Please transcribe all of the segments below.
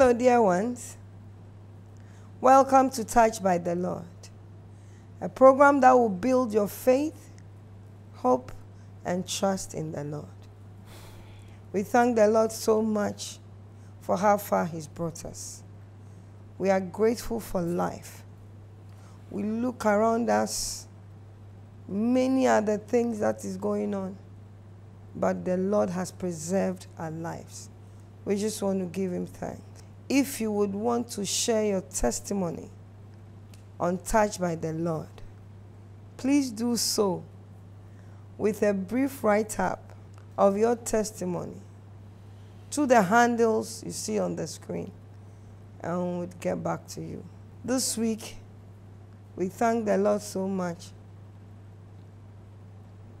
Hello, dear ones. Welcome to Touched by the Lord, a program that will build your faith, hope, and trust in the Lord. We thank the Lord so much for how far He's brought us. We are grateful for life. We look around us, many other things that is going on, but the Lord has preserved our lives. We just want to give Him thanks. If you would want to share your testimony untouched by the Lord, please do so with a brief write up of your testimony to the handles you see on the screen, and we'll get back to you. This week, we thank the Lord so much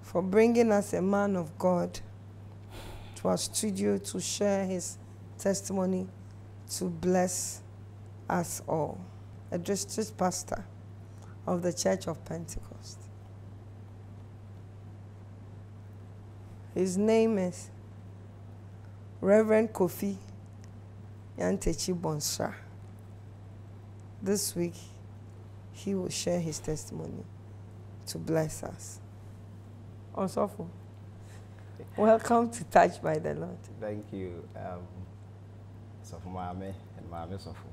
for bringing us a man of God to our studio to share his testimony to bless us all. A district pastor of the Church of Pentecost. His name is Reverend Kofi Nyantakyi Bonsra. This week, he will share his testimony to bless us. Osofo, welcome to Touched by the Lord. Thank you, um, Sofo Mame and Mame Sofo.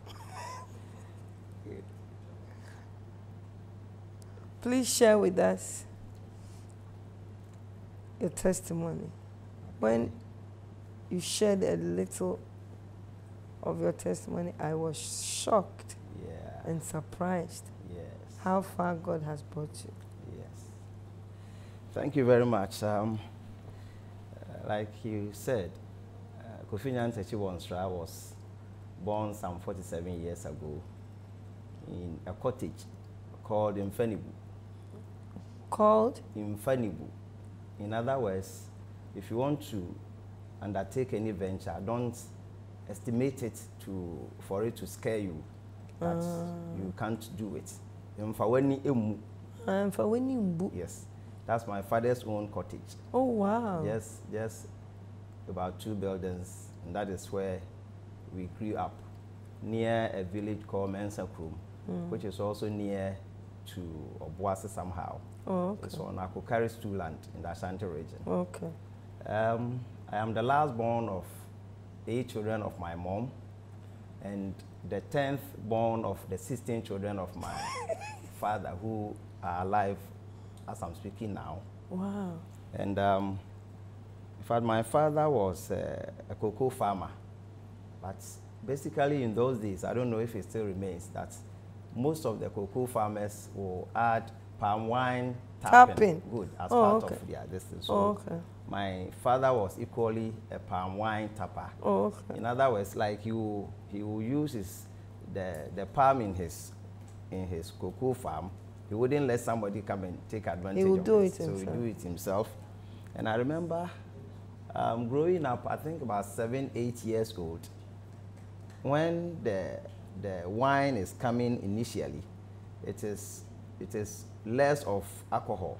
Please share with us your testimony. When you shared a little of your testimony, I was shocked Yeah. and surprised Yes. how far God has brought you. Yes. Thank you very much. Um, like you said, Kofi Nyantechi Wonsra was born some 47 years ago in a cottage called Infanibu. Called Infanibu. In other words, if you want to undertake any venture, don't estimate it to for it to scare you that you can't do it. Mfaweni emu. when you book. Yes, that's my father's own cottage. Oh wow. Yes, just about two buildings, and that is where we grew up, near a village called Mensa Krum, which is also near to Obuasi somehow. Oh okay. It's on Akukari Stu land in the Ashanti region. Okay. Um, I am the last born of eight children of my mom, and the tenth born of the 16 children of my father, who are alive as I'm speaking now. Wow. And um, in fact, my father was uh, a cocoa farmer. But basically, in those days, I don't know if it still remains, that most of the cocoa farmers will add palm wine tapping, Tapping. good as Oh, part okay. of their this thing. So Oh, okay. my father was equally a palm wine tapper. Oh okay. In other words, like you, he will use his, the, the palm in his, in his cocoa farm. He wouldn't let somebody come and take advantage he will of do it. it so he do it himself. And I remember um, growing up, I think about seven, eight years old, when the, the wine is coming initially, it is, it is less of alcohol.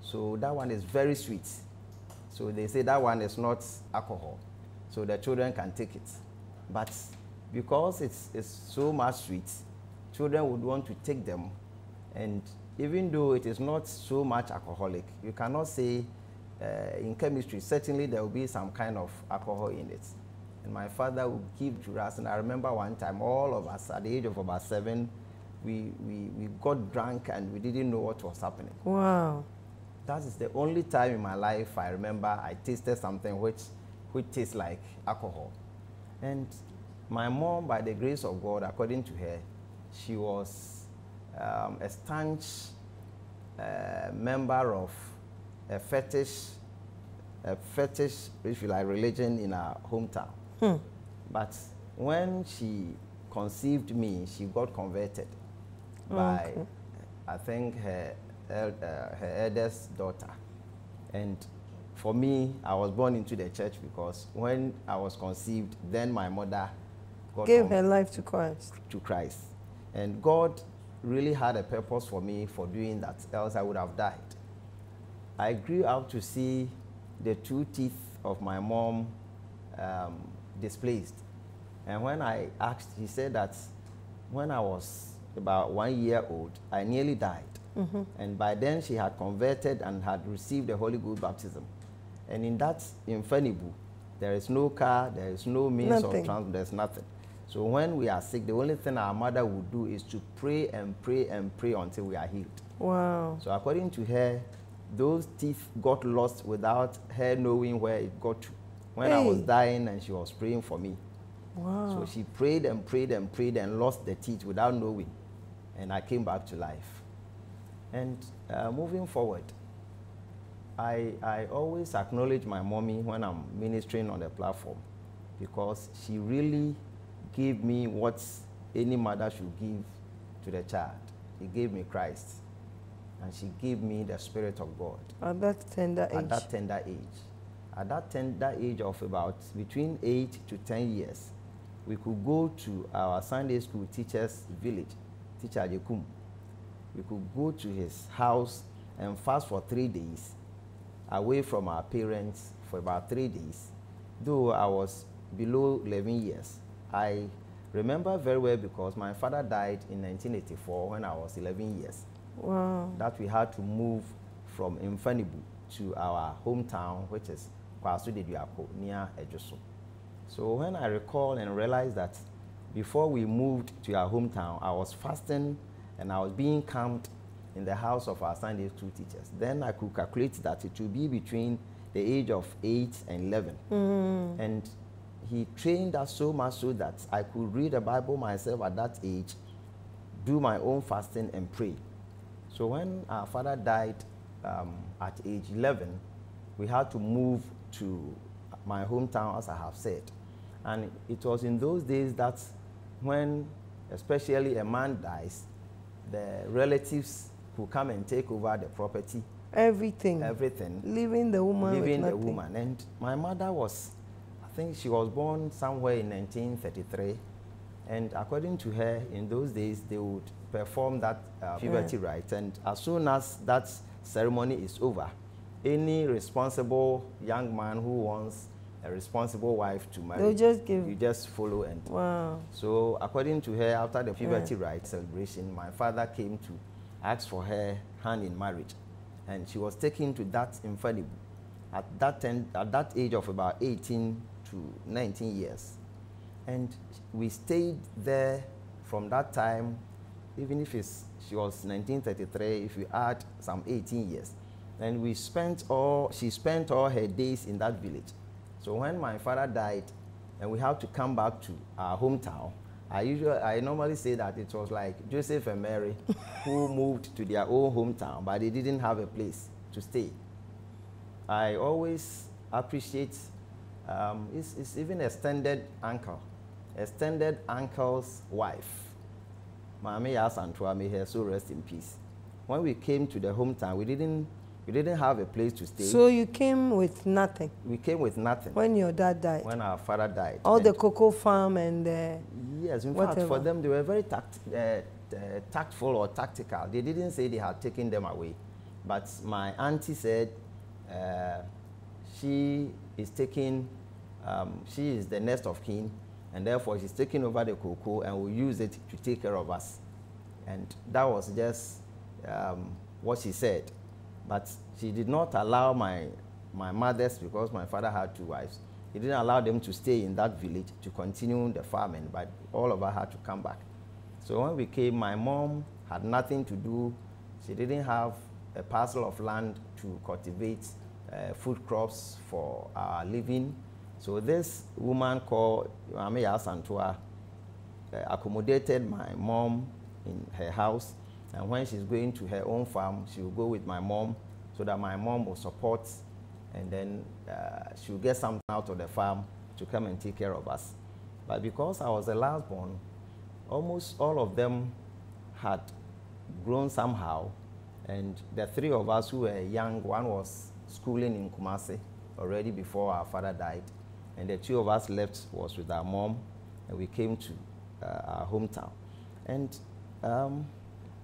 So that one is very sweet. So they say that one is not alcohol. So the children can take it. But because it's, it's so much sweet, children would want to take them. And even though it is not so much alcoholic, you cannot say uh, in chemistry, certainly there will be some kind of alcohol in it. And my father would give to us. And I remember one time, all of us at the age of about seven, we, we, we got drunk and we didn't know what was happening. Wow. That is the only time in my life I remember I tasted something which, which tastes like alcohol. And my mom, by the grace of God, according to her, she was um, a staunch uh, member of a fetish, a fetish, if you like, religion in our hometown. But when she conceived me, she got converted by, Okay. I think, her, uh, her eldest daughter. And for me, I was born into the church because when I was conceived, then my mother got Gave her life to Christ. to Christ. And God really had a purpose for me for doing that, else I would have died. I grew up to see the two teeth of my mom um, displaced. And when I asked, he said that when I was about one year old, I nearly died. Mm-hmm. And by then she had converted and had received the Holy Ghost baptism. And in that Infanibu, there is no car, there is no means Nothing. of transport, there's nothing. So when we are sick, the only thing our mother would do is to pray and pray and pray until we are healed. Wow. So according to her, those teeth got lost without her knowing where it got to. When I was dying and she was praying for me. Wow. So she prayed and prayed and prayed and lost the teeth without knowing. And I came back to life. And uh, moving forward, I, I always acknowledge my mommy when I'm ministering on the platform because she really gave me what any mother should give to the child. She gave me Christ and she gave me the Spirit of God At that tender age. at that tender age. At that tender age of about between 8 to 10 years, we could go to our Sunday school teacher's village, Teacher Jekum. We could go to his house and fast for three days, away from our parents for about three days. Though I was below 11 years, I remember very well because my father died in 1984 when I was 11 years wow. that we had to move from Infanibu to our hometown, which is Kwasu de Duako, near Ejisu. So when I recall and realized that before we moved to our hometown, I was fasting and I was being camped in the house of our Sunday school teachers. Then I could calculate that it would be between the age of 8 and 11. Mm. And he trained us so much so that I could read the Bible myself at that age, do my own fasting, and pray. So when our father died um, at age 11, we had to move to my hometown, as I have said. And it was in those days that when, especially a man dies, the relatives who come and take over the property, Everything. everything, Leaving the woman leaving the woman. And my mother was, I think she was born somewhere in 1933. And according to her, in those days, they would perform that uh, puberty rite. And as soon as that ceremony is over, any responsible young man who wants a responsible wife to marry, They'll just give. you just follow and Wow. so according to her, after the puberty rite celebration, my father came to ask for her hand in marriage, and she was taken to that Infanibu at that ten, at that age of about 18 to 19 years, and we stayed there from that time. Even if it's, she was 1933, if you add some 18 years, and we spent all she spent all her days in that village. So when my father died, and we had to come back to our hometown. I usually, I normally say that it was like Joseph and Mary who moved to their own hometown, but they didn't have a place to stay. I always appreciate, um, it's, it's even extended uncle, extended uncle's wife. Mami Yasantua, may her soul rest in peace. When we came to the hometown, we didn't, we didn't have a place to stay. So you came with nothing we came with nothing when your dad died. when our father died. All And- the cocoa farm and uh, Yes, in fact, for them, they were very tact, uh, uh, tactful or tactical. They didn't say they had taken them away. But my auntie said uh, she is taking, um, she is the next of kin, and therefore she's taking over the cocoa and will use it to take care of us. And that was just um, what she said. But she did not allow my, my mothers, because my father had two wives, he didn't allow them to stay in that village to continue the farming, but all of us had to come back. So when we came, my mom had nothing to do. She didn't have a parcel of land to cultivate uh, food crops for our living. So this woman called Ameya Santua uh, accommodated my mom in her house. And when she's going to her own farm, she will go with my mom so that my mom will support and then uh, she'll get something out of the farm to come and take care of us. But because I was the last born, almost all of them had grown somehow. And the three of us who were young, one was schooling in Kumasi already before our father died. And the two of us left was with our mom, and we came to uh, our hometown. And um,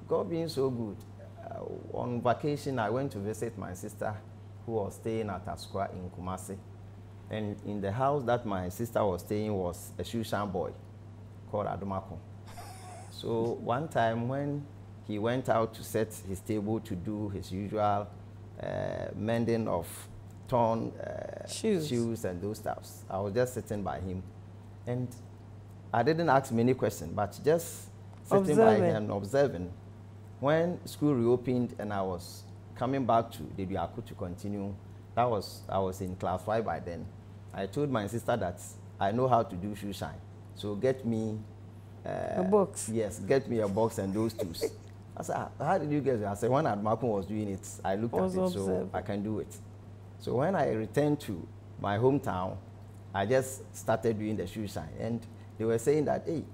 God being so good, uh, on vacation I went to visit my sister who was staying at Asokwa in Kumasi. And in the house that my sister was staying was a Shushan boy called Adumako. so one time when he went out to set his table to do his usual uh, mending of torn uh, Shoes. shoes and those stuffs, I was just sitting by him. And I didn't ask many questions, but just sitting by him and observing. When school reopened and I was coming back to Deduaku to continue, that was I was in class five by then. I told my sister that I know how to do shoe shine, so get me uh, A box. Yes, get me a box and those tools. I said, "Ah, how did you get it? I said, when Admakun was doing it, I looked Was at it, so. I can do it. So when I returned to my hometown, I just started doing the shoe shine, and they were saying that, hey,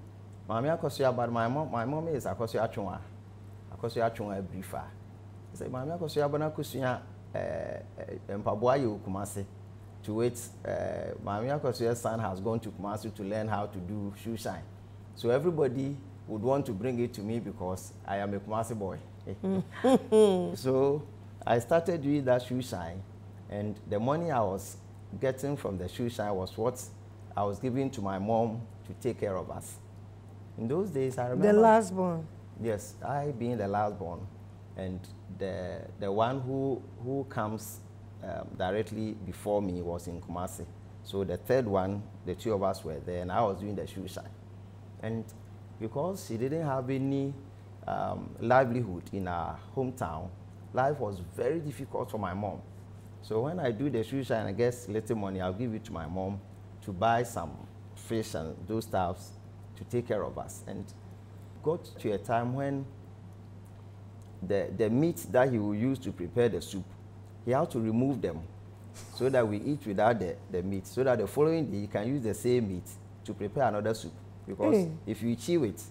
Mami Akosua, but my mom, my mom is Akosua Chunwa. Akosua Chunwa briefer. I said, Mami Akosua, but Akosua, uh, Mpaboa you Kumasi. To wait, uh, Mami Akosua's son has gone to Kumasi to learn how to do shoe shine. So everybody would want to bring it to me because I am a Kumasi boy. so I started doing that shoe shine, and the money I was getting from the shoe shine was what I was giving to my mom to take care of us. In those days, I remember. The last born. Yes, I being the last born, and the the one who who comes um, directly before me was in Kumasi. So the third one, the two of us were there, and I was doing the shoe shine. And because she didn't have any um, livelihood in our hometown, life was very difficult for my mom. So when I do the shoe shine, I guess little money, I'll give it to my mom to buy some fish and those stuffs to take care of us. And got to a time when the, the meat that he will use to prepare the soup, he had to remove them so that we eat without the, the meat, so that the following day you can use the same meat to prepare another soup. Because Hey. if you chew it,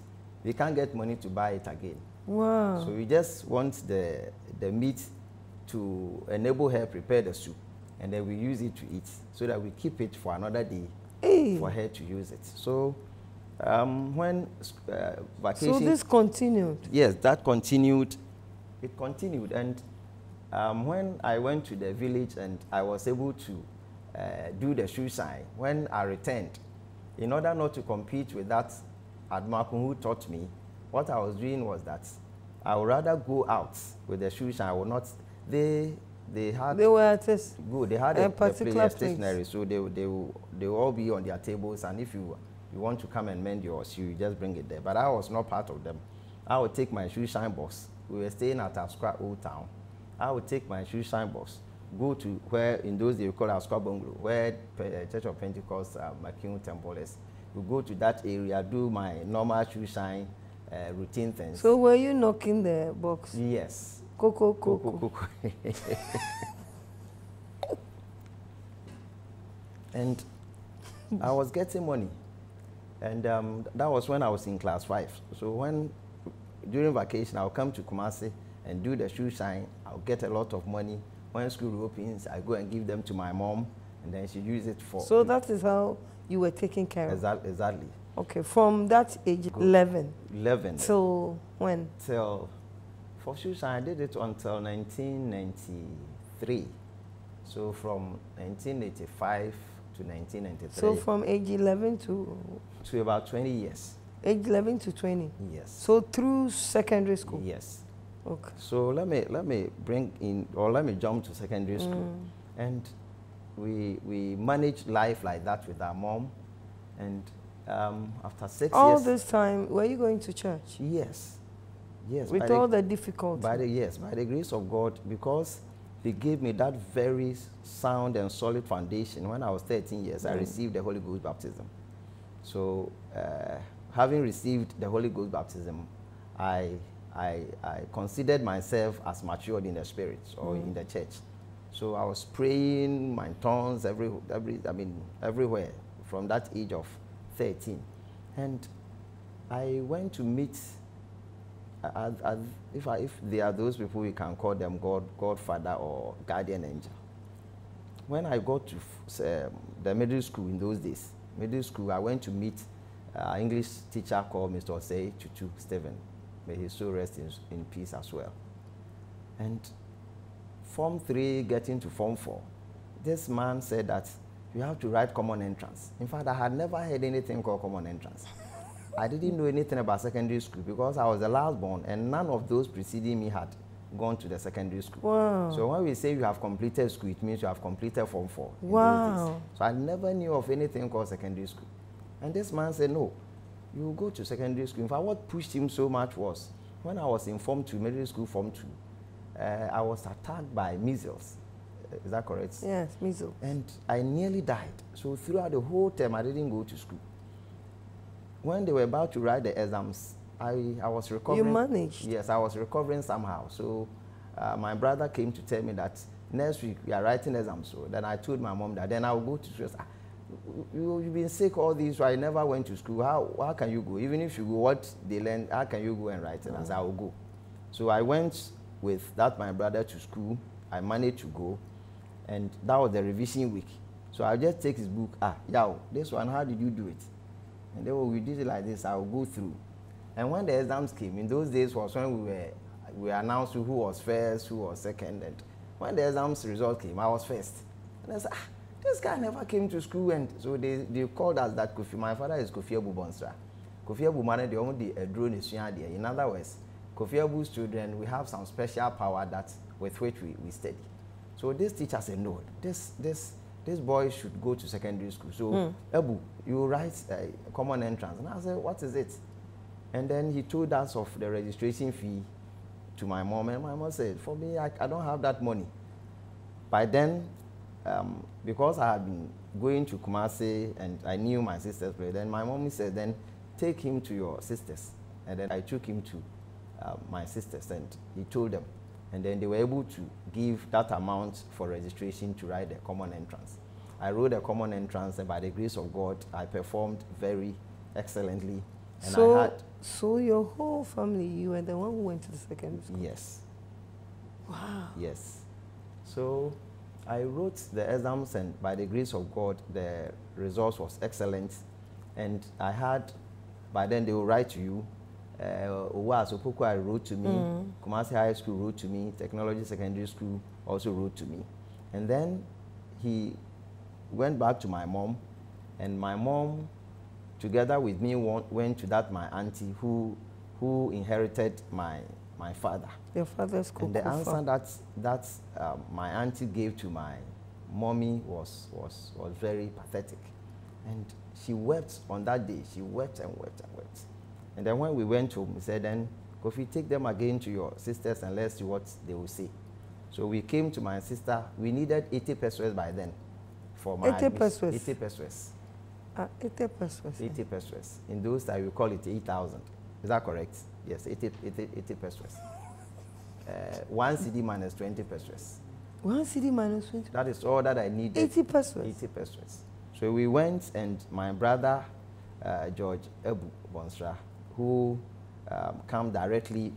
we can't get money to buy it again. Wow. So we just want the, the meat to enable her prepare the soup, and then we use it to eat, so that we keep it for another day Hey. for her to use it. So um, when uh, vacation, So this continued. yes, that continued. It continued, and um, when I went to the village and I was able to uh, do the shoe shine, when I returned, in order not to compete with that Admakun who taught me, what I was doing was that I would rather go out with the shoe shine. I would not. They they had They were this. good. They had A a, particular stationery, so they they will, they will all be on their tables. And if you you want to come and mend your shoe, you just bring it there. But I was not part of them. I would take my shoe shine box. We were staying at Ascra Old Town. I would take my shoe shine box, go to where in those days we call Ascra Bungalow, where uh, Church of Pentecost uh, McKeown Temple is. We go to that area, do my normal shoe shine uh, routine things. So were you knocking the box? yes, Coco, Coco, coco. and I was getting money. And um, that was when I was in class five. So when, during vacation, I'll come to Kumasi and do the shoe shine. I'll get a lot of money. When school reopens, I go and give them to my mom, and then she use it for. So that is how you were taken care of. Exactly, exactly. Okay, from that age, Good. 11 11 till when? till for shoe shine, I did it until 1993. So from 1985 to 1993. So from age 11 to to about 20 years. age 11 to 20. Yes. So through secondary school. Yes. Okay. So let me let me bring in or let me jump to secondary school, Mm. and we we managed life like that with our mom, and um, after six All years. this time, were you going to church? Yes. Yes. With all the, the difficulty. by the yes, by the grace of God, because He gave me that very sound and solid foundation. When I was 13 years, I Mm. received the Holy Ghost baptism. So, uh, having received the Holy Ghost baptism, I, I, I considered myself as matured in the spirit or Mm. in the church. So I was praying my tongues every, every, I mean, everywhere from that age of 13. And I went to meet, if, I, if they are those people, we can call them God, Godfather or guardian angel. When I got to um, the middle school in those days, middle school, I went to meet uh, English teacher called Mr. Osei Chuchu Stephen. May his soul rest in, in peace as well. And Form 3 getting to Form 4, this man said that you have to write common entrance. In fact, I had never heard anything called common entrance. I didn't know anything about secondary school because I was the last born and none of those preceding me had gone to the secondary school. Wow. So when we say you have completed school, it means you have completed Form 4. Wow. So I never knew of anything called secondary school. And this man said, no, you go to secondary school. In fact, what pushed him so much was when I was in Form 2, middle school Form 2, uh, I was attacked by measles. Is that correct? Yes, measles. And I nearly died. So throughout the whole term, I didn't go to school. When they were about to write the exams, I, I was recovering. You managed. Yes, I was recovering somehow. So uh, my brother came to tell me that next week we are writing exams. So then I told my mom that then I'll go to school. Ah, you, you've been sick all these, so I never went to school. How, how can you go? Even if you go, what they learn, how can you go and write it? I said, I will go. So I went with that my brother to school. I managed to go, and that was the revision week. So I just take his book. Ah, yeah, this one. How did you do it? And when we did it like this, I will go through. And when the exams came, in those days was when we were we announced who was first, who was second, and when the exams result came, I was first. And I said, ah, this guy never came to school, and so they, they called us that Kofi. My father is Kofi Abu Bonsra. Kofi Abu Mane, the only a drone is there. In other words, Kofi Abu's children, we have some special power that with which we, we study. So this teacher said, no, this this this boy should go to secondary school. So Abu, you write a common entrance. And I said, what is it? And then he told us of the registration fee to my mom, and my mom said, for me, I, I don't have that money. By then, um, because I had been going to Kumasi and I knew my sister's place, then my mom said, then take him to your sisters. And then I took him to uh, my sisters and he told them. And then they were able to give that amount for registration to write the common entrance. I wrote a common entrance and by the grace of God, I performed very excellently. And so, I had, so your whole family, you were the one who went to the secondary school. yes, Wow. Yes. So I wrote the exams, and by the grace of God, the results was excellent. And I had, by then they will write to you. Uh, Owa Asopoko wrote to me. Kumasi High School wrote to me. Technology Secondary School also wrote to me. And then he went back to my mom, and my mom, together with me, went to that my auntie who, who inherited my, my father. Your father's cocoa And the answer that that um, my auntie gave to my mommy was was was very pathetic, and she wept on that day. She wept and wept and wept. And then when we went home, we said, "Then Kofi, take them again to your sisters and let's see what they will say." So we came to my sister. We needed 80 pesewas by then for my 80 admission. pesewas? 80 pesewas. Ah, 80 pesewas. 80 pesewas. In those times, we call it 8,000. Is that correct? Yes, 80, 80, 80 pesewas. Uh, one cedi minus 20 pesewas. One cedi minus 20. That is all that I needed. 80 pesewas. 80 pesewas. So we went, and my brother, uh, George Ebu Bonsra, who um, came directly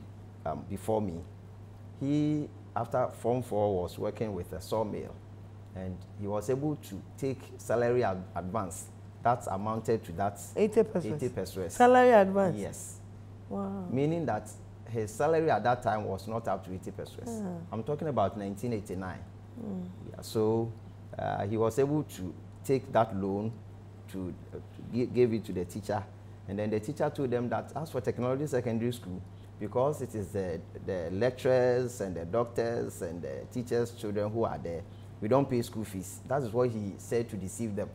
um, before me, he, after Form 4, was working with a sawmill, and he was able to take salary ad- advance that amounted to that 80 pesewas. 80 pesewas. Salary advance. Yes. Wow. Meaning that his salary at that time was not up to 80 pesewas. Yeah. I'm talking about 1989. Yeah, so uh, he was able to take that loan to, uh, to give it to the teacher. And then the teacher told them that as for technology secondary school, because it is the, the lecturers and the doctors and the teachers' children who are there, we don't pay school fees. That is what he said to deceive them.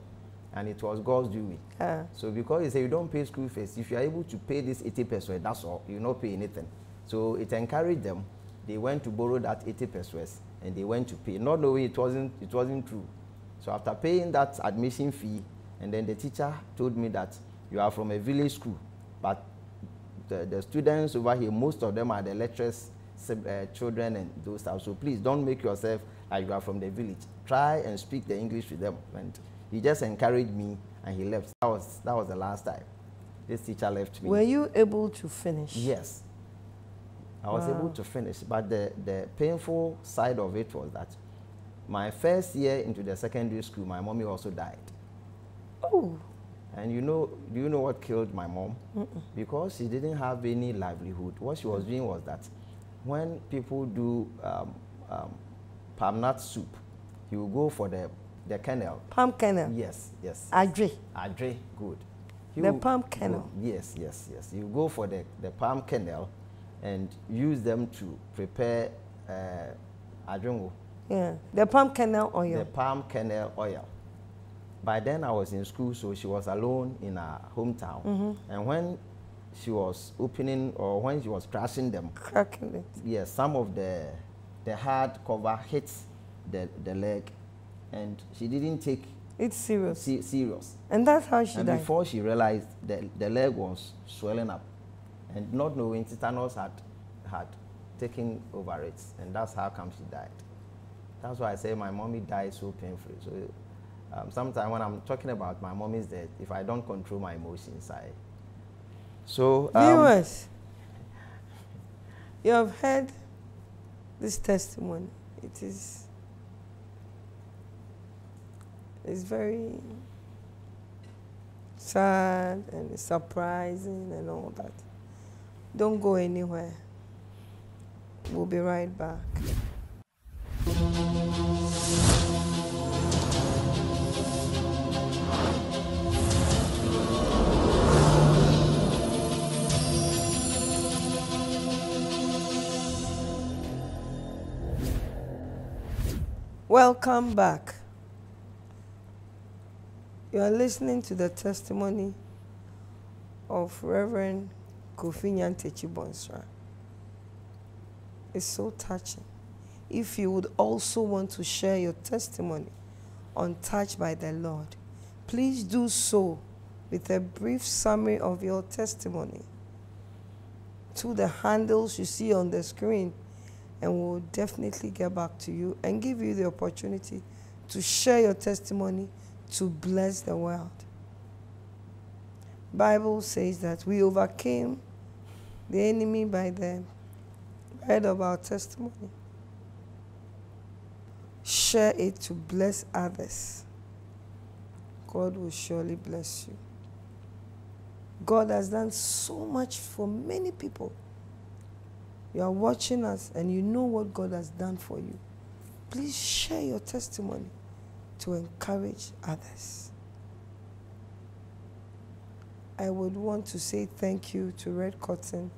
And it was God's doing. Ah. So because he said you don't pay school fees, if you are able to pay this 80 pesewas, that's all. You not pay anything. So it encouraged them. They went to borrow that 80 pesewas and they went to pay, not knowing it wasn't it wasn't true. So after paying that admission fee, and then the teacher told me that you are from a village school, but the, the students over here, most of them are the lecturers' uh, children and those stuff. So please don't make yourself like you are from the village. Try and speak the English with them. And he just encouraged me and he left. That was that was the last time. This teacher left me. Were you able to finish? Yes. I was Wow. able to finish. But the, the painful side of it was that my first year into the secondary school, my mommy also died. Oh. And you know, do you know what killed my mom? Because she didn't have any livelihood. What she was doing was that when people do um, um, palm nut soup, you will go for the the kennel. Palm kernel. Yes, yes. Adre. Adre, good. The palm kernel. go- yes, yes, yes. You go for the, the palm kernel and use them to prepare uh, adrengo, Yeah. The palm kernel oil. the palm kernel oil. By then I was in school, so she was alone in her hometown. Mm-hmm. And when she was opening or when she was crushing them, Cracking it. yes, some of the the hard cover hit the, the leg, and she didn't take It's serious. se- serious. And that's how she and died. before she realized the, the leg was swelling up, and not knowing tetanus had had taken over it, and that's how come she died. That's why I say my mommy died so painfully. So um, sometimes when I'm talking about my mommy's death, if I don't control my emotions, I so um, Viewers, you have heard this testimony. It is it's very sad and surprising and all that. Don't go anywhere. We'll be right back. Welcome back. You are listening to the testimony of Reverend Kofi Nyantakyi. It's so touching. If you would also want to share your testimony on Touched by the Lord, please do so with a brief summary of your testimony to the handles you see on the screen and we'll definitely get back to you and give you the opportunity to share your testimony to bless the world. Bible says that we overcame the enemy by the word of our testimony. Share it to bless others. God will surely bless you. God has done so much for many people. You are watching us and you know what God has done for you. Please share your testimony to encourage others. I would want to say thank you to Red Cotton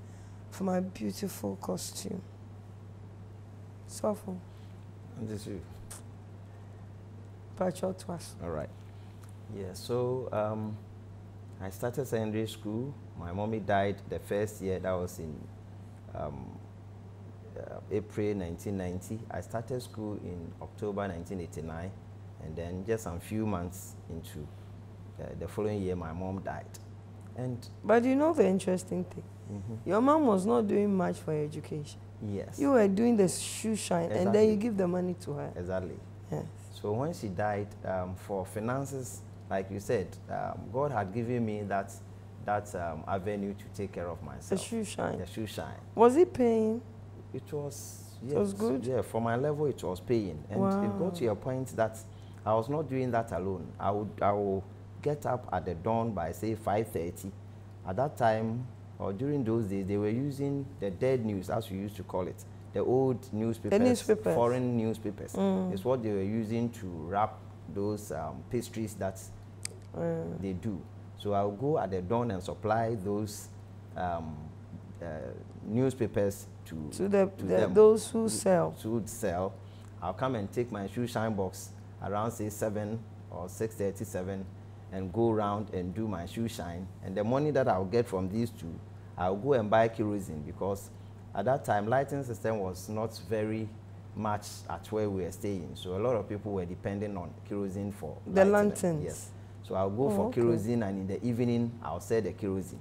for my beautiful costume. Sofu, and this is- Pacho Twas. All right. Yeah, so um, I started secondary school. My mommy died the first year, that was in um, uh, April 1990. I started school in October 1989, and then just a few months into uh, the following year, my mom died. And But you know the interesting thing? mhm, Your mom was not doing much for your education. yes, You were doing the shoe shine and then you give the money to her. exactly. Yes. So when she died, um, for finances, like you said, um, God had given me that that um, avenue to take care of myself. The shoe shine. The shoe shine. Was it paying? It was. It was good? Yeah, for my level, it was paying, and it got to a point that I was not doing that alone. I would I will get up at the dawn by say 5:30. At that time, or during those days, they were using the dead news, as we used to call it, the old newspapers, newspapers. foreign newspapers. Mm. It's what they were using to wrap those um, pastries that Uh, they do. So I'll go at the dawn and supply those um, uh, newspapers to, to the, to the them those who sell. to sell. I'll come and take my shoe shine box around say seven or six thirty seven, and go around and do my shoe shine. And the money that I'll get from these two, I'll go and buy kerosene because at that time lighting system was not very much at where we were staying. So a lot of people were depending on kerosene for The lanterns. Yes. So I'll go Oh, for okay. kerosene, and in the evening I'll sell the kerosene.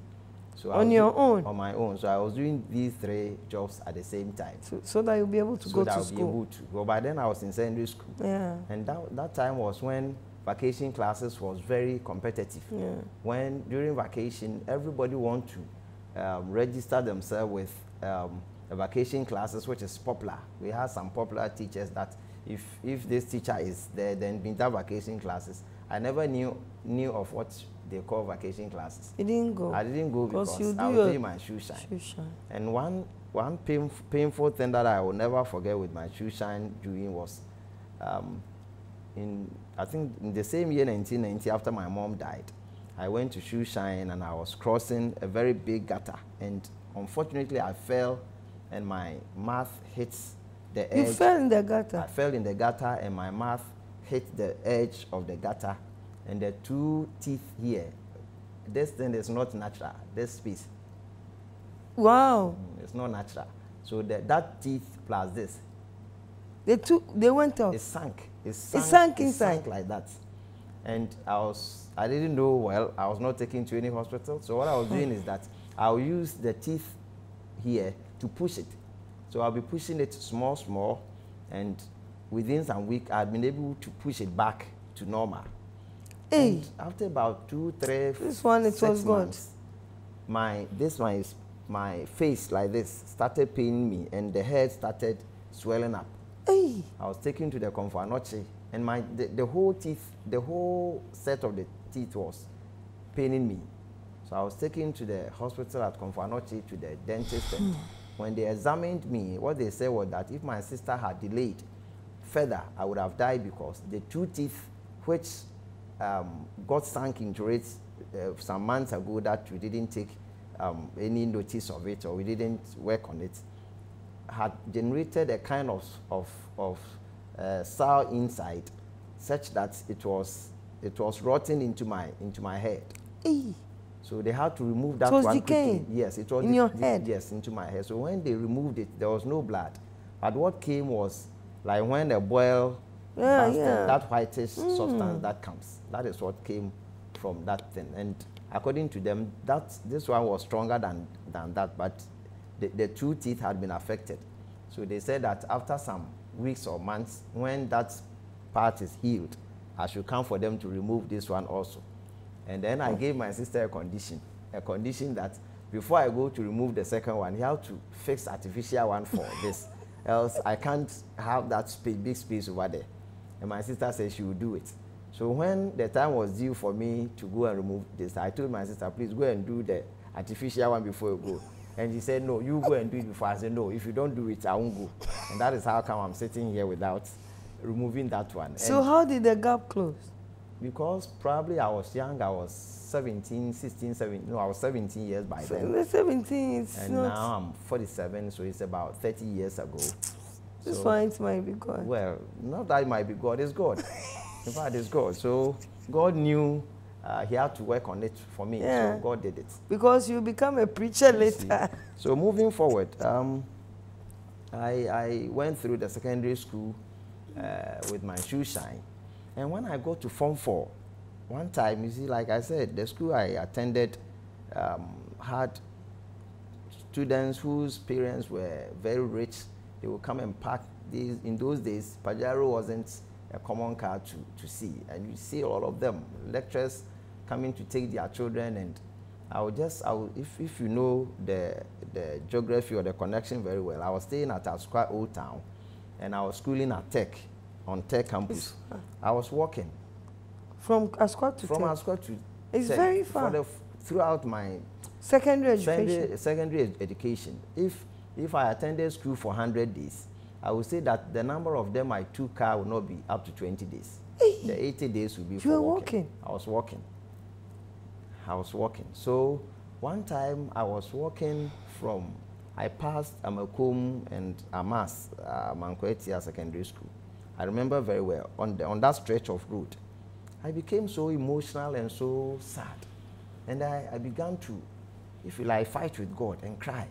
So On your do- own? On my own. So I was doing these three jobs at the same time So, so that you'll be able to so go that to I'll be school. able to. Well, by then I was in secondary school, Yeah. and that, that time was when vacation classes was very competitive. Yeah. When during vacation, everybody want to um, register themselves with um, the vacation classes, which is popular. We had some popular teachers that if if this teacher is there, then winter vacation classes. I never knew knew of what they call vacation classes. You didn't go. I didn't go because you I was doing my shoe shine. Shoe shine. And one one painf- painful thing that I will never forget with my shoe shine doing was um, in I think in the same year 1990 after my mom died, I went to shoe shine and I was crossing a very big gutter and unfortunately I fell and my mouth hit the edge. You fell in the gutter. I fell in the gutter and my mouth hit the edge of the gutter and the two teeth here. This thing is not natural. This piece. Wow. Mm, It's not natural. So the, that teeth plus this, They took. They went off. it sank. It sank, it sank it sank like that. And I was, I didn't know well. I was not taken to any hospital. So what I was doing is that I'll use the teeth here to push it. So I'll be pushing it small, small, and within some week I've been able to push it back to normal. Hey, And after about two, three, This one, it six was months, My this one is my face like this started paining me, and the head started swelling up. hey. I was taken to the Komfo Anokye, and my the, the whole teeth, the whole set of the teeth was paining me. So I was taken to the hospital at Komfo Anokye to the dentist. and hmm. when they examined me, what they said was that if my sister had delayed further, I would have died because the two teeth which um, got sunk into it uh, some months ago that we didn't take um, any notice of it or we didn't work on it had generated a kind of, of, of uh, sour inside such that it was, it was rotting into my, into my head. Hey. So they had to remove that it was one decaying quickly. Yes, it was in your head? Yes, into my head. So when they removed it, there was no blood. But what came was like when a boil Yeah, bursted, yeah. that whitish hmm. substance that comes. That is what came from that thing. And according to them, that this one was stronger than, than that, but the, the two teeth had been affected. So they said that after some weeks or months, when that part is healed, I should come for them to remove this one also. And then I hmm. gave my sister a condition, a condition that before I go to remove the second one, you have to fix artificial one for this. Else I can't have that space, big space over there. And my sister said she would do it. So when the time was due for me to go and remove this, I told my sister, please go and do the artificial one before you go. And she said, no, you go and do it before. I said, no, if you don't do it, I won't go. And that is how come I'm sitting here without removing that one. So And how did the gap close? because probably I was young, I was 17, 16, 17, no, I was 17 years by So then. the 17 is And not. now I'm 47, so it's about 30 years ago. This so- one might be God. Well, not that it might be God, it's God. In fact, it's God. So God knew uh, He had to work on it for me, Yeah. so God did it. Because you become a preacher later. So moving forward, um, I, I went through the secondary school uh, with my shoe shine. And when I got to Form 4, one time, you see, like I said, the school I attended um, had students whose parents were very rich. They would come and park. These, in those days, Pajero wasn't a common car to, to see. And you see all of them, lecturers coming to take their children. And I would just, I would, if, if you know the, the geography or the connection very well, I was staying at Asokwa Old Town and I was schooling at Tech, on Tech campus. I was walking From Asquat to from Tech. Asokwa to It's Tech very far. the, throughout my Secondary education. secondary, secondary ed- education. If, if I attended school for 100 days, I would say that the number of them I took car would not be up to 20 days. The 80 days would be for were walking. walking? I was walking. I was walking. So one time I was walking from, I passed Amakom and Amas, uh, Mankwetia Secondary School. I remember very well on, the, on that stretch of road. I became so emotional and so sad. And I, I began to, if you like, fight with God and cry.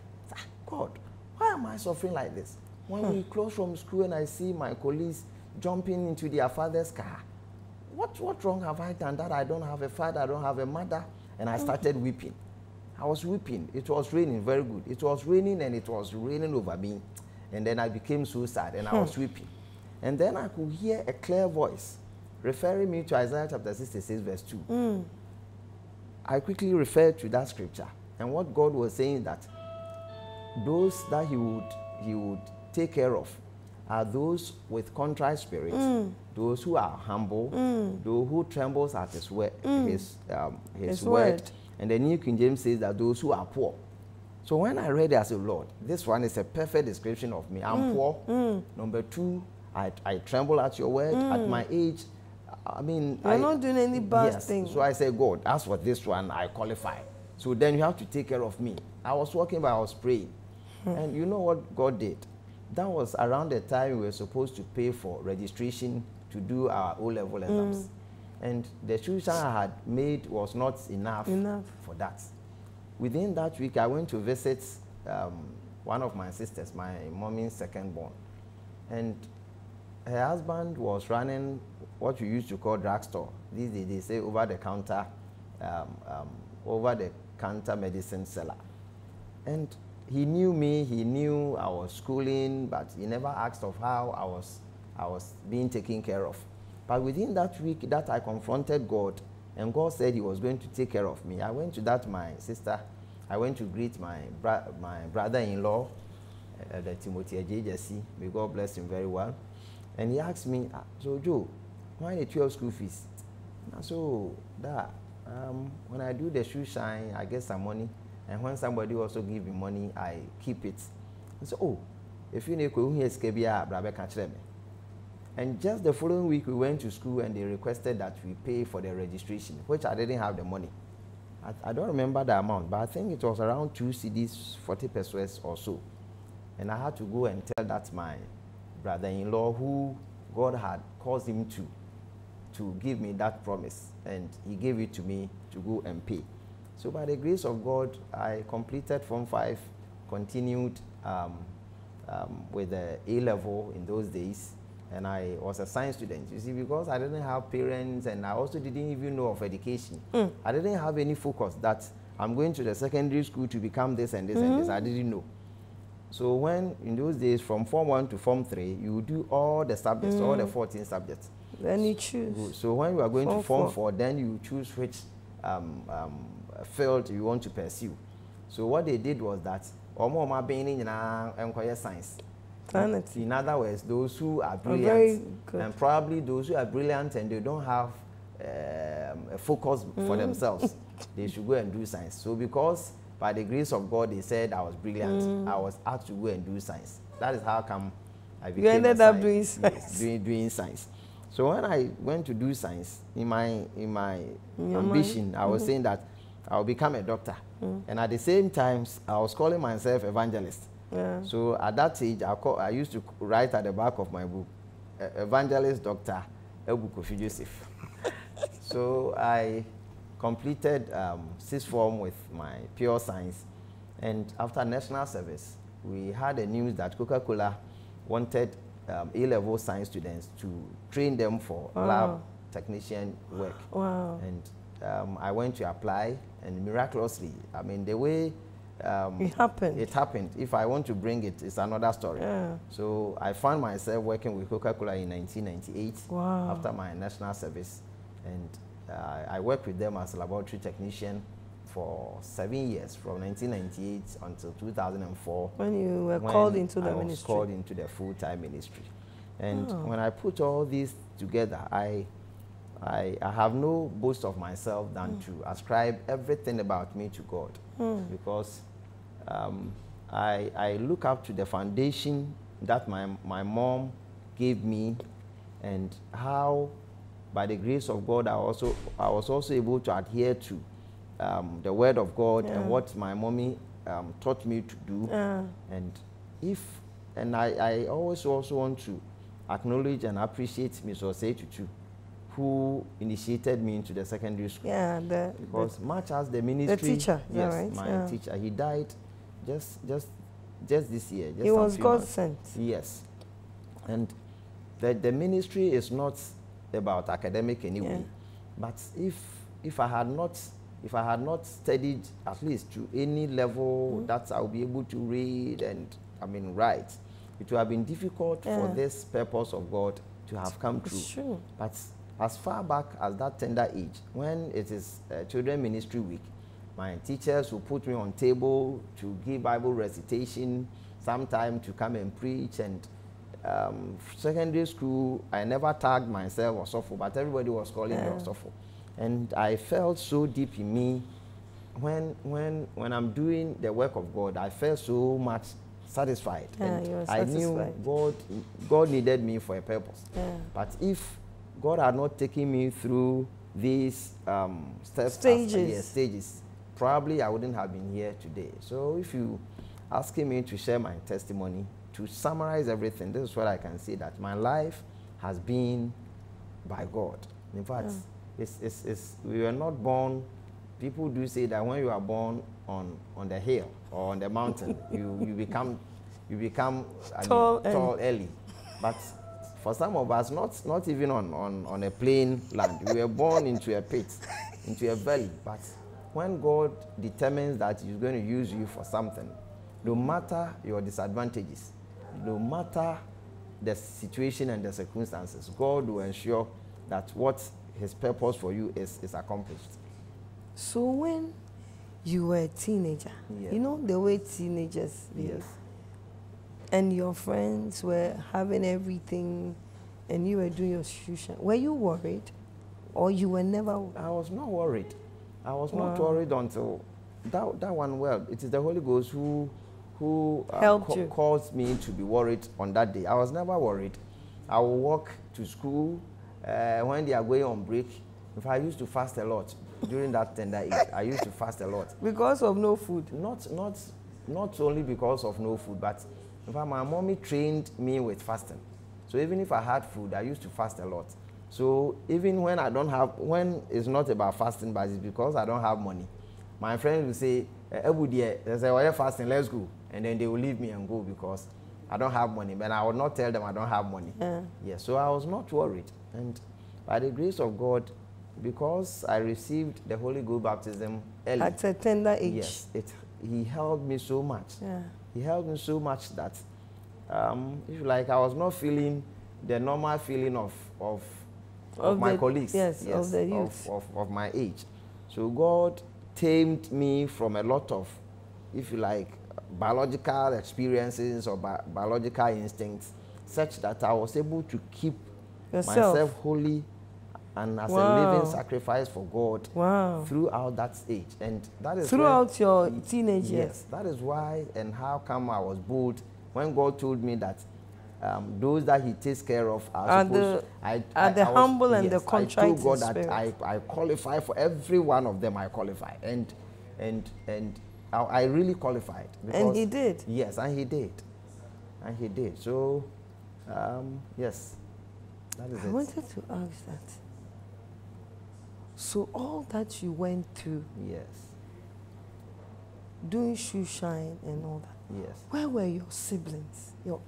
God, why am I suffering like this? When we hmm. close from school and I see my colleagues jumping into their father's car, what, what wrong have I done that I don't have a father, I don't have a mother? And I hmm. started weeping. I was weeping. It was raining, very good. It was raining and it was raining over me. And then I became so sad and I was hmm. weeping. And then I could hear a clear voice referring me to Isaiah chapter 66, verse 2. I quickly referred to that scripture. And what God was saying that those that he would, he would take care of are those with contrite spirit, mm. those who are humble, mm. those who trembles at his, word, mm. his, um, his, His word. word. And the New King James says that those who are poor. So when I read it, I said, Lord, this one is a perfect description of me. I'm poor. Number two, I, I tremble at your word. At my age, I mean, You're I, not doing any bad yes. thing. So I said, God, as for this one, I qualify. So then you have to take care of me. I was walking, but I was praying. Hmm. And you know what God did? That was around the time we were supposed to pay for registration to do our O level exams. And the tuition I had made was not enough, Enough. for that. Within that week, I went to visit um, one of my sisters, my mommy's second born. And her husband was running what we used to call drugstore. These days they say over the counter, um, um, over the counter medicine seller. And he knew me, he knew I was schooling, but he never asked of how I was, I was being taken care of. But within that week that I confronted God, and God said he was going to take care of me, I went to that, my sister, I went to greet my, bra- my brother-in-law, uh, the Timothy Ajay may God bless him very well. And he asked me, "Ah, so Joe, why the 12 school fees? And said, oh, that, um, when I do the shoe shine, I get some money. And when somebody also give me money, I keep it. He said, oh, if you need to. And just the following week, we went to school and they requested that we pay for the registration, which I didn't have the money. I, I don't remember the amount, but I think it was around two cedis, 40 pesewas or so. And I had to go and tell that my brother-in-law who God had caused him to, to give me that promise. And he gave it to me to go and pay. So by the grace of God, I completed Form 5, continued um, um, with the A-level in those days. And I was a science student. You see, because I didn't have parents and I also didn't even know of education. I didn't have any focus that I'm going to the secondary school to become this and this and this. I didn't know. So when in those days from Form 1 to Form 3, you do all the subjects, all the 14 subjects. Then you choose. So when you are going Form to Form four. 4, then you choose which um, um, field you want to pursue. So what they did was that ọmọ ọmọ abẹ́yìn ní nyinaa nkɔyɛ science. Sanity. In other words, those who are brilliant good. and probably those who are brilliant and they don't have um, a focus Mm. for themselves, they should go and do science. So because by the grace of God they said I was brilliant, Mm. I was asked to go and do science. That is how come I became a ended up science- doing yes, science. doing, doing science. So when I went to do science, in my in my In ambition, I Mm-hmm. was saying that I will become a doctor, Mm. and at the same time, I was calling myself evangelist. Yeah. So at that age, I, call, I used to write at the back of my book, "E- Evangelist Doctor Ebu Kofi Joseph. so I completed um, sixth form with my pure science. And after national service, we had a news that Coca-Cola wanted um, A-level science students to train them for Wow. lab technician work. Wow. And um, I went to apply, and miraculously, I mean, the way um, It happened. it happened. If I want to bring it, it's another story. Yeah. So I found myself working with Coca-Cola in 1998 Wow. after my national service, and uh, I worked with them as a laboratory technician for seven years, from 1998 until 2004. When you were when called into the I was called into the full-time ministry. And Oh. when I put all these together, I, I, I have no boast of myself than Mm. to ascribe everything about me to God. Because um, I, I look up to the foundation that my, my mom gave me and how, by the grace of God, I, also, I was also able to adhere to um, the Word of God Yeah. and what my mommy um, taught me to do. Yeah. And if, and I, I always also want to acknowledge and appreciate Ms. Osei Tutu, who initiated me into the secondary school. Yeah. The, Because much as the ministry, the teacher, yes, right? my Yeah. teacher, he died just, just, just this year. Just the, it was God sent. Yes, and the the ministry is not about academic anyway. Yeah. But if if I had not if I had not studied at least to any level Mm. that I'll be able to read and I mean write, it would have been difficult Yeah. for this purpose of God to have come. It's true. But as far back as that tender age, when it is uh, Children Ministry Week, my teachers will put me on table to give Bible recitation, sometime to come and preach. And um, secondary school, I never tagged myself or so but everybody was calling me Yeah. Osofo. And I felt so deep in me when, when, when I'm doing the work of God, I felt so much satisfied. Yeah, and I knew. God, God needed me for a purpose. Yeah. But if God had not taken me through these um, steps, as- Stages. yes, stages, probably I wouldn't have been here today. So if you asking me to share my testimony, to summarize everything, this is what I can say that my life has been by God. In fact, it's, it's, it's, we were not born. People do say that when you are born on, on the hill or on the mountain, you, you become you become I mean, Tall tall early. But for some of us, not, not even on, on, on a plain land, we were born into a pit, into a valley. But when God determines that He's going to use you for something, no matter your disadvantages, no matter the situation and the circumstances, God will ensure that what His purpose for you is, is accomplished. So when you were a teenager, Yeah. you know the way teenagers behave, Yes. And your friends were having everything, and you were doing your shoe shine. Were you worried, or you were never? I was not worried. I was not worried until that, that one. Well, it is the Holy Ghost who who uh, you. caused me to be worried on that day. I was never worried. I will walk to school uh, when they are going on break. If I used to fast a lot during that tender age, I used to fast a lot. Because of no food. Not not not only because of no food, but in fact, my mommy trained me with fasting. So even if I had food, I used to fast a lot. So even when I don't have, when it's not about fasting, but it's because I don't have money, my friends will say, eh, eh, "Ebu dear, they say, "Why you fasting? Let's go," and then they will leave me and go because I don't have money. But I will not tell them I don't have money. Yeah. Yeah, so I was not worried. And by the grace of God, because I received the Holy Ghost baptism early, At a tender age. yes, it, He helped me so much. Yeah. He helped me so much that, um, if you like, I was not feeling the normal feeling of, of, of, Of my the- colleagues. yes, of the Of, youth. of, of my age. So God tamed me from a lot of, if you like, biological experiences or bi- biological instincts, such that I was able to keep Yourself. myself holy and as a living sacrifice for God Wow. throughout that age. And that is where- Throughout your teenage years. Yes, that is why and how come I was bold when God told me that um, those that He takes care of are, Are supposed. the- I, I, the I was- humble and the yes, contrite I told God that. I, I qualify for every one of them. I qualify, and and and I, I really qualified. And he did. Yes, and He did, and He did. So, um, yes, that is I it. wanted to ask that. So all that you went through, Yes, doing shoe shine and all that, yes. where were your siblings, your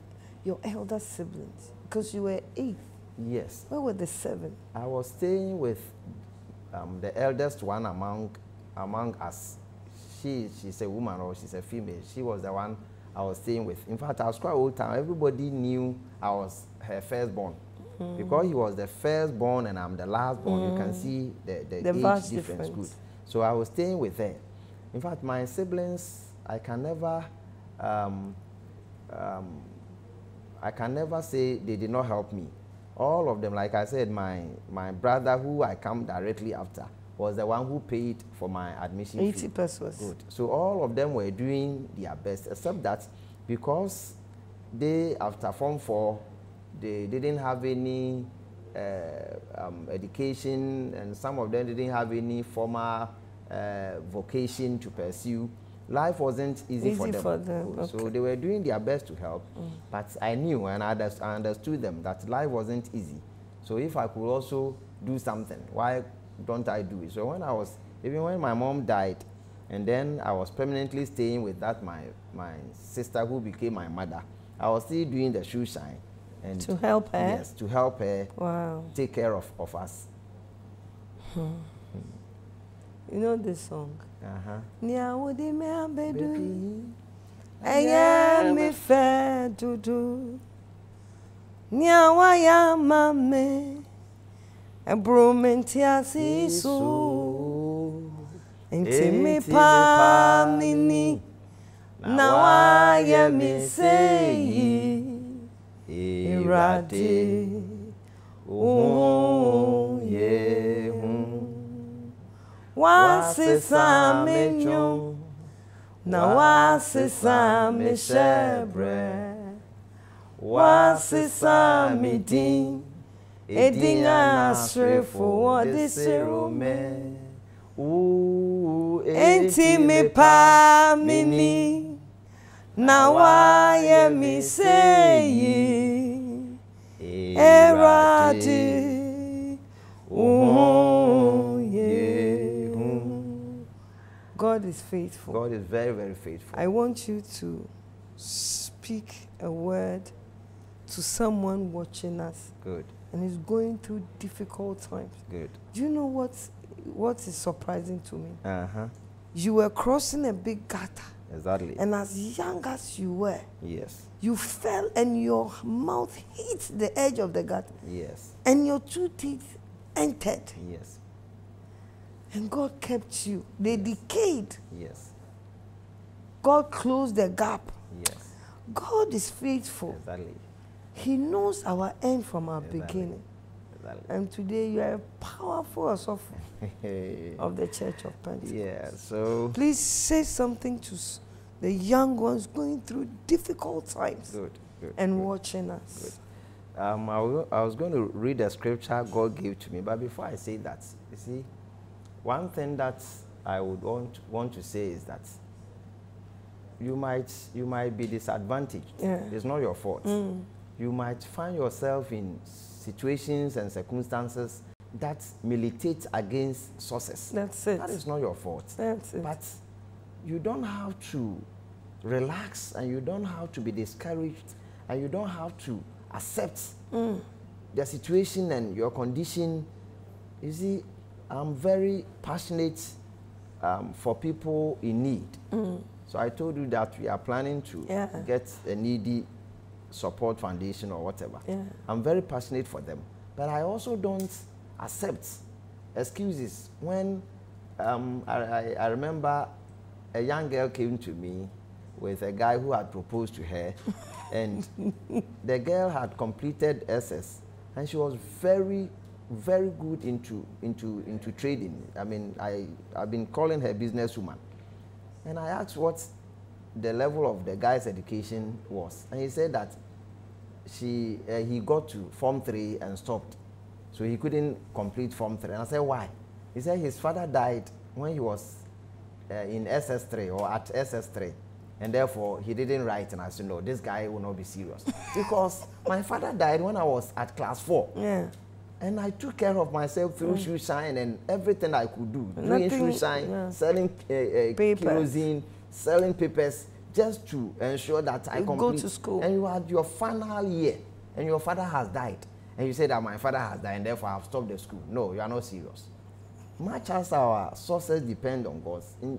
your elder siblings? Because you were eight. Yes, Where were the seven? I was staying with um, the eldest one among among us. She she's a woman or she's a female. She was the one I was staying with. In fact, I was quite old time. Everybody knew I was her firstborn. Because he was the firstborn and I'm the last lastborn, you can see the, the, The age difference. difference. Good. So I was staying with her. In fact, my siblings, I can never um, um, I can never say they did not help me. All of them, like I said, my, my brother, who I come directly after, was the one who paid for my admission fee. 80 pesewas. Good. So all of them were doing their best, except that because they, after Form 4, they didn't have any uh, um, education, and some of them didn't have any formal uh, vocation to pursue. Life wasn't easy, for them. for them, Good. So they were doing their best to help, but I knew and I I understood them that life wasn't easy. So if I could also do something, why don't I do it? So when I was, even when my mom died, and then I was permanently staying with that my my sister who became my mother, I was still doing the shoe shine, and To help her? yes, to help her Wow. take care of, of us. You know this song? Uh-huh. Baby, Ẹyẹ mi fẹ́ dúdú. Nia waya ma me. Ẹ̀bùrù mi ntí àsí so. Ntí mi pa mi ní. Mi sẹ́yìí. Ìràdé. ohun yehun. Wá sísá mi yún. na wasesa me hyɛbrɛ wasesa me din edin a n'asrefo wɔde serew me enti mepa me ni na wayɛ me seyi Erade God is faithful. God is very, very faithful. I want you to speak a word to someone watching us Good, and is going through difficult times. good. Do you know what what is surprising to me? Uh huh. You were crossing a big gutter, Exactly. and as young as you were, yes, you fell and your mouth hit the edge of the gutter, yes, and your two teeth entered, yes, and God kept you. They decayed. yes, God closed the gap. yes. God is faithful. Exactly. He knows our end from our Exactly. beginning. Exactly. And today you are a powerful of the Church of Pentecost. yeah. So Please say something to the young ones going through difficult times good, good. and good. watching us. Um, I, I was going to read a scripture God gave to me, but before I say that, you see, one thing that I would want want to say is that you might you might be disadvantaged. Yeah. It's not your fault. Mm. You might find yourself in situations and circumstances that militate against success. That's it. That is not your fault. That's it. But you don't have to relax and you don't have to be discouraged and you don't have to accept Mm. the situation and your condition. You see, I'm very passionate um, for people in need. So I told you that we are planning to Mm. Yeah. get a needy support foundation or whatever. Yeah. I'm very passionate for them. But I also don't accept excuses. When um, I, I, I remember a young girl came to me with a guy who had proposed to her, and the girl had completed SS, and she was very, very good into, into, into trading. I mean, I, I've been calling her businesswoman. And I asked what the level of the guy's education was, and he said that she uh, he got to form three and stopped so he couldn't complete form three and i said why he said his father died when he was uh, in ss3 or at ss3 and therefore he didn't write and i said no this guy will not be serious because my father died when i was at class four Yeah. and I took care of myself through shoe shine and everything I could do. Doing shoe shine, yeah. selling uh, uh, kerosene, selling papers, just to ensure that I You go to school. And you had your final year, and your father has died. And you say that my father has died, and therefore I have stopped the school. No, you are not serious. Much as our sources depend on God, in,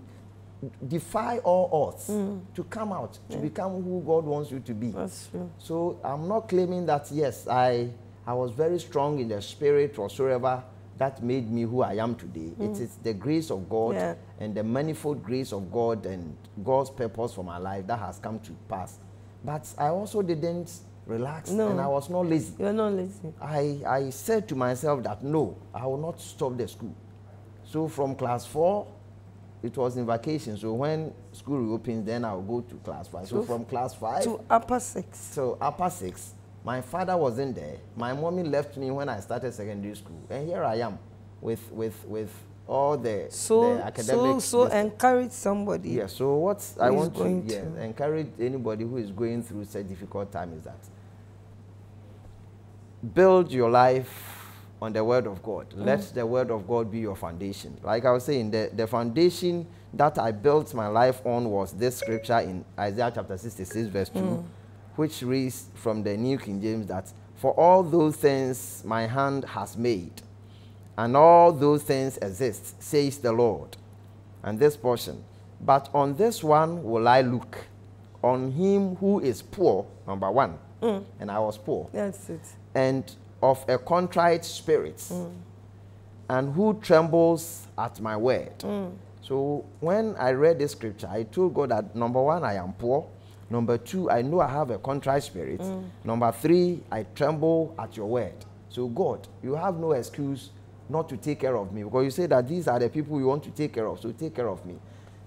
defy all odds Mm. to come out, to become who God wants you to be. That's true. So I'm not claiming that yes, I I was very strong in the spirit whatsoever that made me who I am today. It is the grace of God Yeah. and the manifold grace of God and God's purpose for my life that has come to pass. But I also didn't relax No. and I was not lazy. You're not listening. I, I said to myself that no, I will not stop the school. So from class four, it was in vacation. So when school reopens, then I'll go to class five. So So from class five To upper six. so upper six, my father wasn't there. My mommy left me when I started secondary school, and here I am, with with with all the So, the academic. so, so encourage somebody. yeah. So what I want to yeah, to- encourage anybody who is going through such difficult time is that build your life on the word of God. Mm-hmm. Let the word of God be your foundation. Like I was saying, the, the foundation that I built my life on was this scripture in Isaiah chapter 66, verse 2, mm. which reads from the New King James that, For all those things my hand has made, and all those things exist, says the Lord. And this portion, but on this one will I look, on him who is poor, number one, mm. and I was poor That's it. and of a contrite spirit, and who trembles at my word. So when I read this scripture, I told God that number one, I am poor. Number two, I know I have a contrite spirit. Number three, I tremble at your word. So God, you have no excuse not to take care of me because you say that these are the people you want to take care of. So take care of me.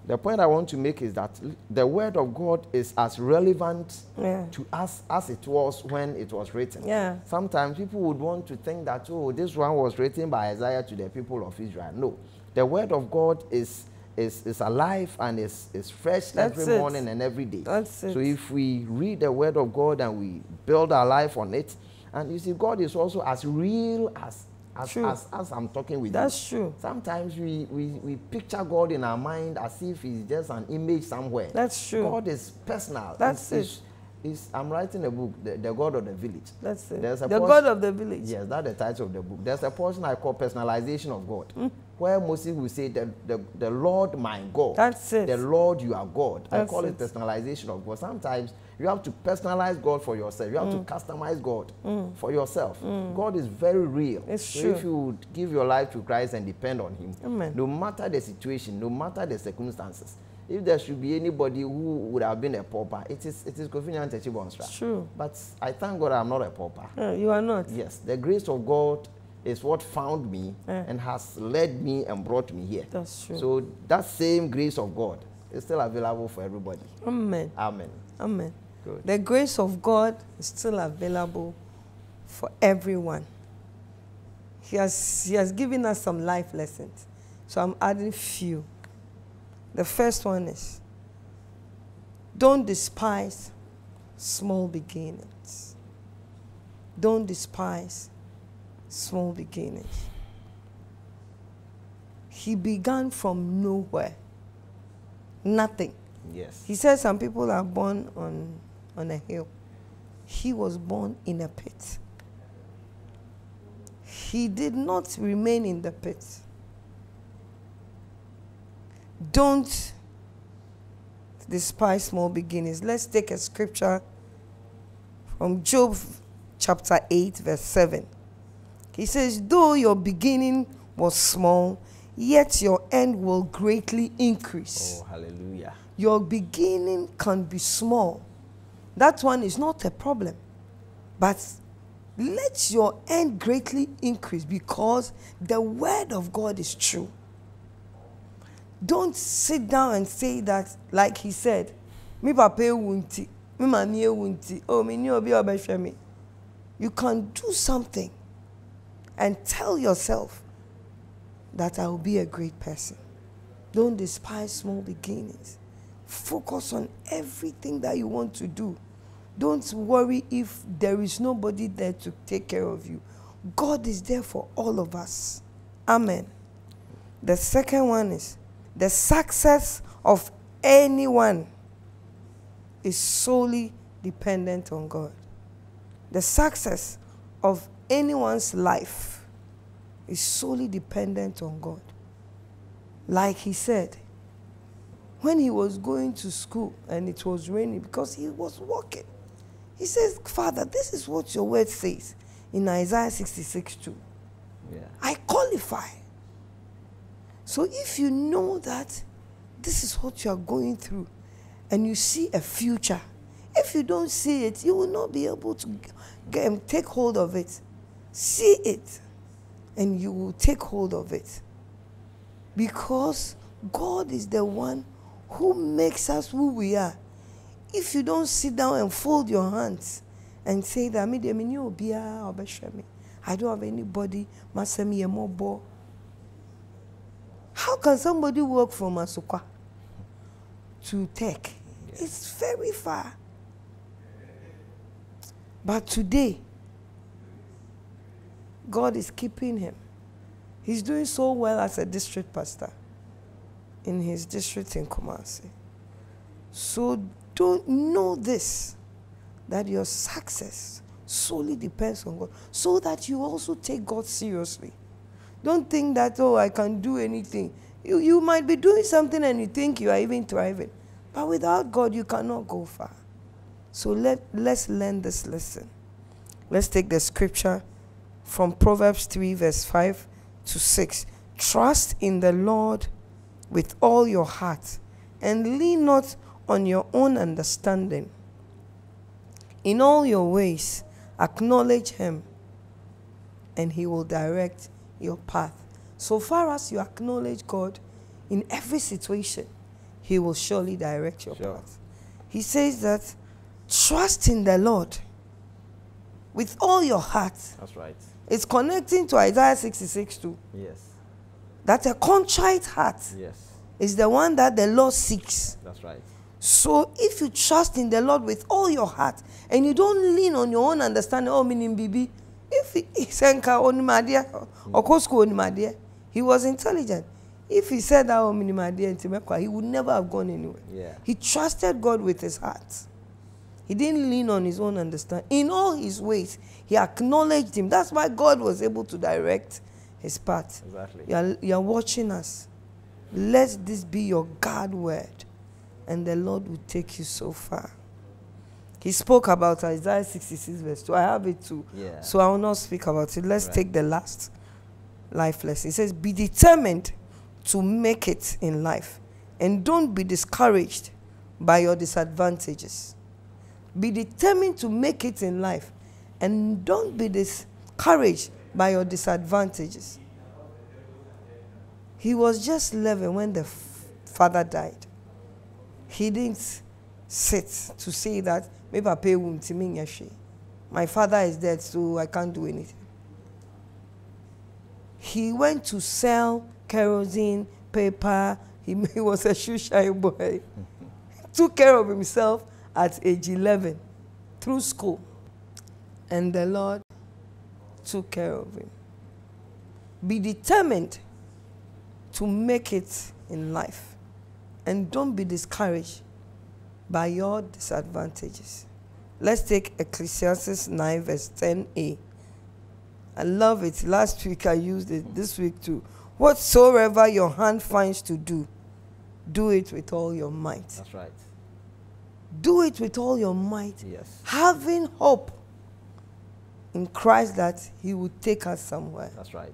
The point I want to make is that the word of God is as relevant Yeah. to us as it was when it was written. Yeah. Sometimes people would want to think that, oh, this one was written by Isaiah to the people of Israel. No. The word of God is is, is alive and is, is fresh That's every it. morning and every day. That's it. So if we read the word of God and we build our life on it, and you see, God is also as real as as, True. as, as I'm talking with you. That's true. Sometimes we, we, we picture God in our mind as if he's just an image somewhere. That's true. God is personal. That's It's- it's- it's- I'm writing a book, the, the God of the Village. That's it. There's a the pos- God of the village. Yes, that's the title of the book. There's a portion I call personalization of God, Hmm. Where Moses will say, the, the, the Lord my God. That's it. The Lord you are God. I call it. it. personalization of God. Sometimes you have to personalize God for yourself. You have Hmm. to customize God for yourself. God is very real. It's so true. if you would give your life to Christ and depend on Him, Amen. no matter the situation, no matter the circumstances, if there should be anybody who would have been a pauper, it is it is convenient to It's true. But I thank God I'm not a pauper. You are not. Yes, the grace of God is what found me Eh. and has led me and brought me here. That's true. So that same grace of God is still available for everybody. Amen. Amen. Amen. Good. The grace of God is still available for everyone. He has, he has given us some life lessons. So I'm adding few. The first one is don't despise small beginnings. Don't despise small beginnings. He began from nowhere, nothing. Yes. He said some people are born on, on a hill. He was born in a pit. He did not remain in the pit. Don't despise small beginnings. Let's take a scripture from Job chapter 8, verse 7. He says, Though your beginning was small, yet your end will greatly increase Oh, hallelujah. your beginning can be small. That one is not a problem. But let your end greatly increase because the word of God is true. Don't sit down and say that, like he said, me papa wunti, me mami wunti, oh me ni obi me. You can do something and tell yourself that I will be a great person. Don't despise small beginnings. Focus on everything that you want to do. Don't worry if there is nobody there to take care of you. God is there for all of us. Amen. The second one is the success of anyone is solely dependent on God. The success of anyone's life is solely dependent on God. Like he said, when he was going to school and it was raining because he was walking, he says, Father, this is what your word says in Isaiah 66 2. Yeah. I qualify. So if you know that this is what you are going through and you see a future, if you don't see it, you will not be able to g- g- um, take hold of it. See it and you will take hold of it. Because God is the one who makes us who we are. If you don't sit down and fold your hands and say that me de me ni obehwe me. I don't have anybody masemi emobo. How can somebody walk from Asokwa to Tech? It's very far. But today, God is keeping him. He's doing so well as a district pastor in his district in Kumasi. So don't know this that your success solely depends on God, so that you also take God seriously. Don't think that, oh, I can do anything. You, you might be doing something and you think you are even thriving, but without God, you cannot go far. So let, let's learn this lesson. Let's take the scripture from Proverbs 3, verse 5 to 6. Trust in the Lord with all your heart and lean not on your own understanding. In all your ways, acknowledge Him, and He will direct your path. So far as you acknowledge God in every situation, He will surely direct your Sure. path. He says that trust in the Lord with all your heart. That's right. It's connecting to Isaiah 66 too. Yes. That a contrite heart Yes. is the one that the Lord seeks. That's right. So if you trust in the Lord with all your heart and you don't lean on your own understanding, oh, meaning Bibi, if he he said "Nka oh, onimadeɛ, ɔkɔ school mm. onimadeɛ," oh, he was intelligent. If he said that oh, minimadeɛ nti mɛkɔ a, he would never have gone anywhere. Yeah. He trusted God with his heart. He didn't lean on his own understanding. In all his ways, he acknowledged him. That's why God was able to direct his path. Exactly. You are, you are watching us. Let this be your God word, and the Lord will take you so far. He spoke about Isaiah 66, verse 2. I have it too. Yeah. So I will not speak about it. Let's Right. take the last life lesson. It says, Be determined to make it in life, and don't be discouraged by your disadvantages. Be determined to make it in life, and don't be discouraged by your disadvantages. He was just 11 when the father died. He didn't sit to say that maybe I pay won't to me nyehwe." My father is dead, so I can't do anything. He went to sell kerosene, paper. He, he was a shoe shine boy. Took care of himself at age 11 through school. And the Lord took care of him. Be determined to make it in life. And don't be discouraged by your disadvantages. Let's take Ecclesiastes 9, verse 10a. I love it. Last week I used it, this week too. Whatsoever your hand finds to do, do it with all your might. That's right. Do it with all your might, Yes. having hope in Christ that He will take us somewhere. That's right.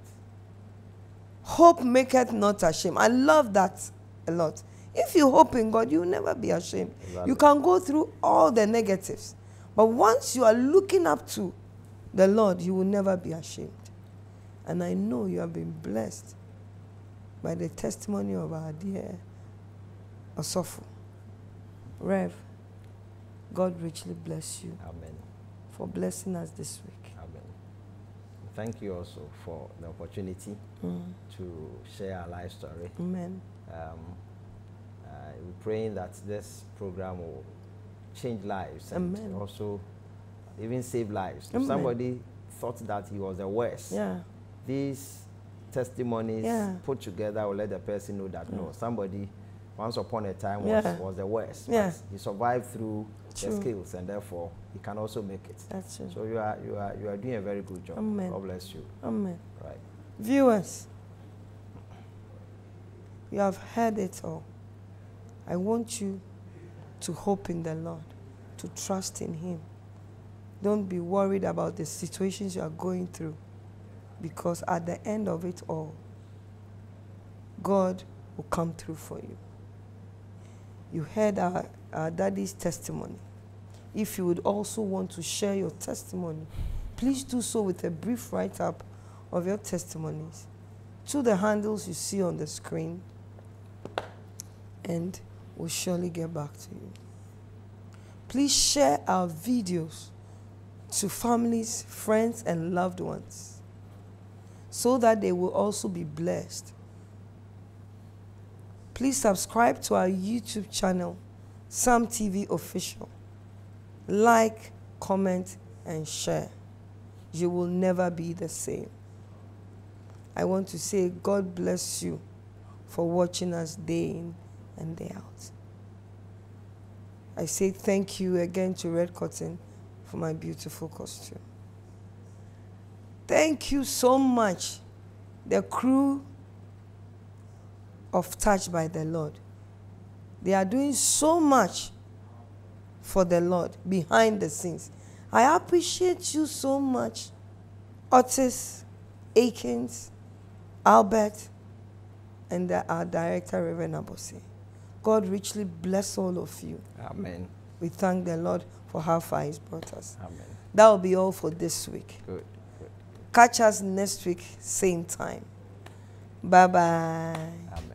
Hope maketh not ashamed. I love that a lot. If you hope in God, you'll never be ashamed. Exactly. You can go through all the negatives. But once you are looking up to the Lord, you will never be ashamed. And I know you have been blessed by the testimony of our dear Osofo. Rev, God richly bless you Amen. for blessing us this week. Amen. Thank you also for the opportunity Mm. to share our life story. Amen. Um, uh, we're praying that this program will change lives and Amen. also even save lives. If somebody thought that he was the worst, Yeah. these testimonies Yeah. put together will let the person know that no, Mm. somebody once upon a time was, Yeah. was the worst. Yeah. But he survived through True. the skills and therefore he can also make it. That's it. So you are you are you are doing a very good job. Amen. God bless you. Amen. Right. Viewers, you have heard it all. I want you to hope in the Lord, to trust in Him. Don't be worried about the situations you are going through, because at the end of it all, God will come through for you. You heard our, our daddy's testimony. If you would also want to share your testimony, please do so with a brief write up of your testimonies to the handles you see on the screen, and we'll surely get back to you. Please share our videos to families, friends, and loved ones so that they will also be blessed. Please subscribe to our YouTube channel, Sam TV Official. Like, comment, and share. You will never be the same. I want to say, God bless you for watching us day in and day out. I say thank you again to Red Cotton for my beautiful costume. Thank you so much, the crew of touch by the Lord. They are doing so much for the Lord behind the scenes. I appreciate you so much, Otis, Akins, Albert, and our director, Reverend Abossey. God richly bless all of you. Amen. We thank the Lord for how far He's brought us. Amen. That will be all for this week. Good. Good. Catch us next week, same time. Bye bye. Amen.